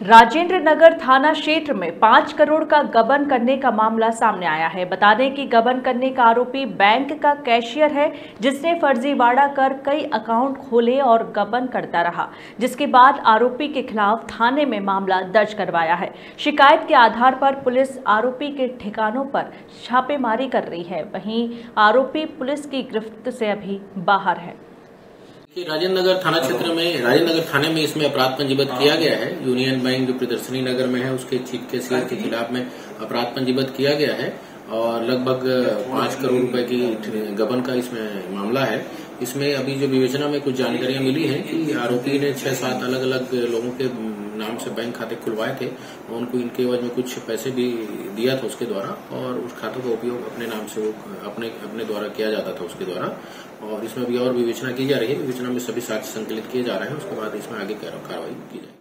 राजेंद्र नगर थाना क्षेत्र में पाँच करोड़ का गबन करने का मामला सामने आया है। बता दें कि गबन करने का आरोपी बैंक का कैशियर है, जिसने फर्जीवाड़ा कर कई अकाउंट खोले और गबन करता रहा, जिसके बाद आरोपी के खिलाफ थाने में मामला दर्ज करवाया है। शिकायत के आधार पर पुलिस आरोपी के ठिकानों पर छापेमारी कर रही है। वहीं आरोपी पुलिस की गिरफ्त से अभी बाहर है। कि राजेंद्र नगर थाना क्षेत्र में राजेंद्र नगर थाने में इसमें अपराध पंजीबद्ध किया गया है। यूनियन बैंक जो प्रदर्शनी नगर में है, उसके चीफ कैशियर के खिलाफ में अपराध पंजीबद्ध किया गया है और लगभग पाँच करोड़ रुपए की गबन का इसमें मामला है। इसमें अभी जो विवेचना में कुछ जानकारियाँ मिली हैं कि आरोपी ने छह सात अलग अलग लोगों के नाम से बैंक खाते खुलवाए थे और उनको इनके एवज में कुछ पैसे भी दिया था उसके द्वारा और उस खातों का उपयोग अपने नाम से वो अपने अपने द्वारा किया जाता था उसके द्वारा। और इसमें भी और विवेचना की जा रही है। विवेचना में सभी साक्ष्य संकलित किए जा रहे हैं, उसके बाद इसमें आगे कार्रवाई की जाएगी।